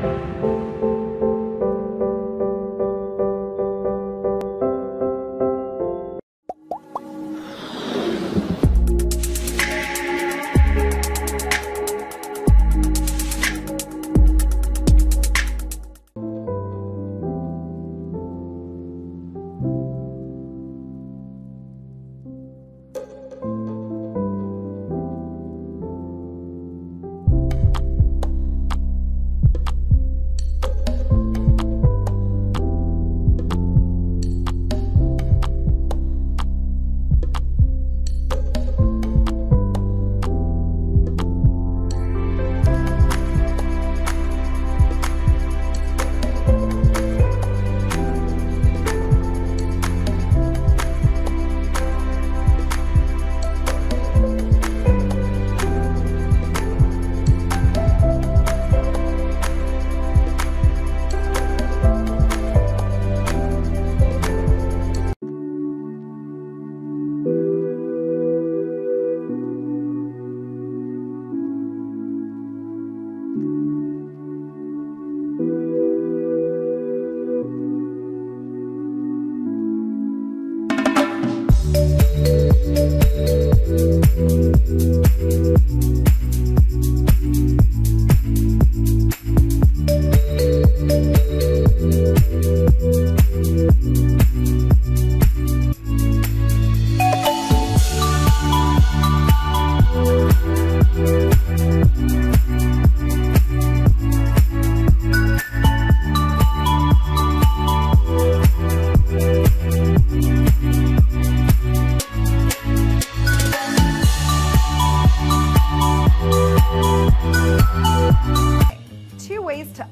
Two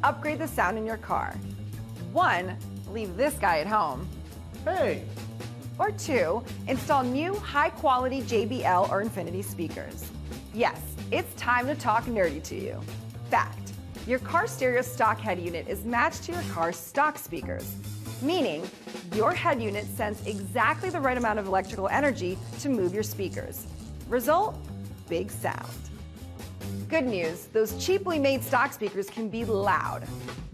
upgrade the sound in your car. One, leave this guy at home. Hey, Or two, install new high quality JBL or Infinity speakers. Yes, it's time to talk nerdy to you. Fact your car stereo stock head unit is matched to your car's stock speakers, meaning your head unit sends exactly the right amount of electrical energy to move your speakers. Result big sound. Good news, those cheaply made stock speakers can be loud.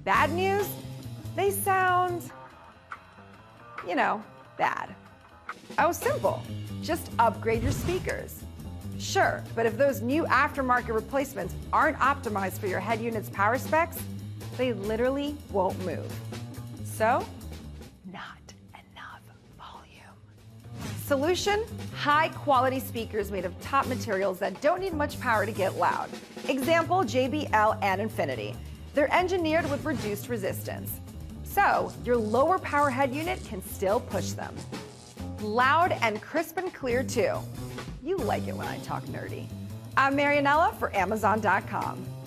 Bad news, they sound, you know, bad. Oh, simple. Just upgrade your speakers. Sure, but if those new aftermarket replacements aren't optimized for your head unit's power specs, they literally won't move. So, Solution high quality speakers made of top materials that don't need much power to get loud. Example JBL and Infinity. They're engineered with reduced resistance. So, your lower power head unit can still push them. Loud and crisp and clear, too. You like it when I talk nerdy. I'm Marianella for Amazon.com.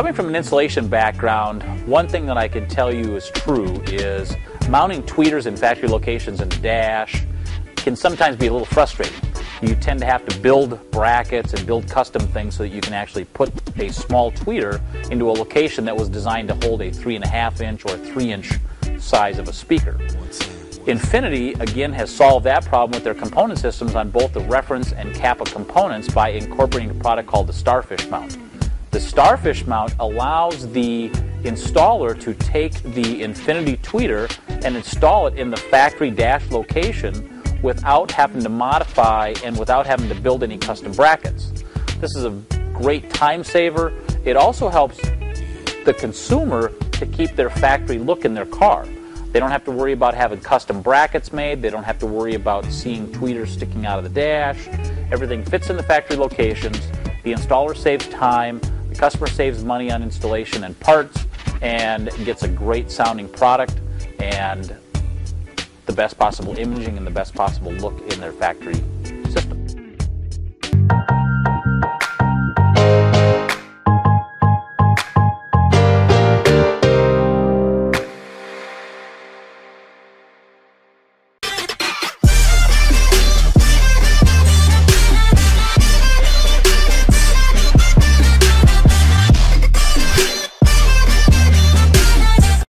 Coming from an insulation background, one thing that I can tell you is true is mounting tweeters in factory locations in dash can sometimes be a little frustrating. You tend to have to build brackets and build custom things so that you can actually put a small tweeter into a location that was designed to hold a three and a half inch or three inch size of a speaker. Infinity again has solved that problem with their component systems on both the reference and Kappa components by incorporating a product called the Starfish mount. The Starfish mount allows the installer to take the Infinity tweeter and install it in the factory dash location without having to modify and without having to build any custom brackets. This is a great time saver. It also helps the consumer to keep their factory look in their car. They don't have to worry about having custom brackets made. They don't have to worry about seeing tweeters sticking out of the dash. Everything fits in the factory locations. The installer saves time. The customer saves money on installation and parts and gets a great sounding product and the best possible imaging and the best possible look in their factory